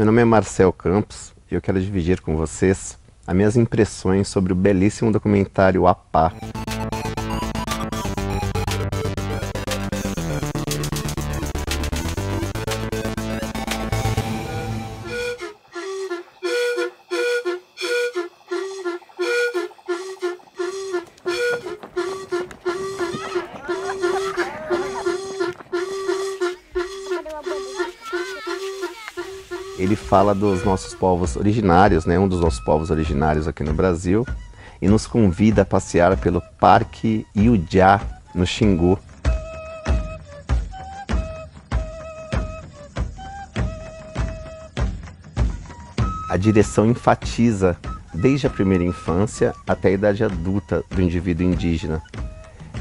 Meu nome é Marcel Campos e eu quero dividir com vocês as minhas impressões sobre o belíssimo documentário Apá. Ele fala dos nossos povos originários, né, um dos nossos povos originários aqui no Brasil, e nos convida a passear pelo Parque Iujá, no Xingu. A direção enfatiza desde a primeira infância até a idade adulta do indivíduo indígena.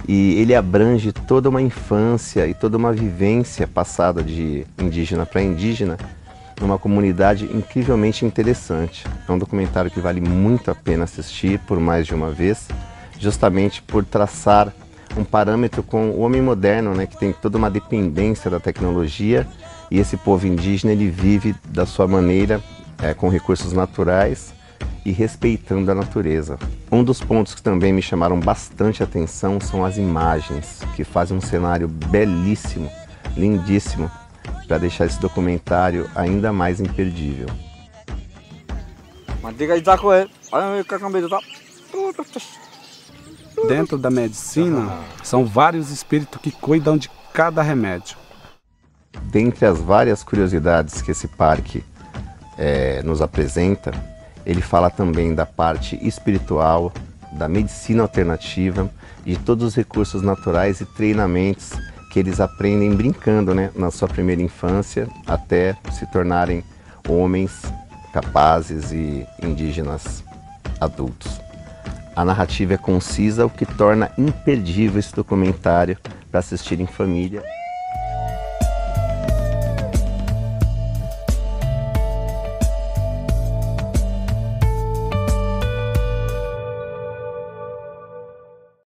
E ele abrange toda uma infância e toda uma vivência passada de indígena para indígena numa comunidade incrivelmente interessante. É um documentário que vale muito a pena assistir por mais de uma vez, justamente por traçar um parâmetro com o homem moderno, né, que tem toda uma dependência da tecnologia e esse povo indígena ele vive da sua maneira é, com recursos naturais e respeitando a natureza. Um dos pontos que também me chamaram bastante atenção são as imagens, que fazem um cenário belíssimo, lindíssimo, para deixar esse documentário ainda mais imperdível. Dentro da medicina, são vários espíritos que cuidam de cada remédio. Dentre as várias curiosidades que esse parque é, nos apresenta, ele fala também da parte espiritual, da medicina alternativa e de todos os recursos naturais e treinamentos que eles aprendem brincando né, na sua primeira infância até se tornarem homens capazes e indígenas adultos. A narrativa é concisa, o que torna imperdível esse documentário para assistir em família.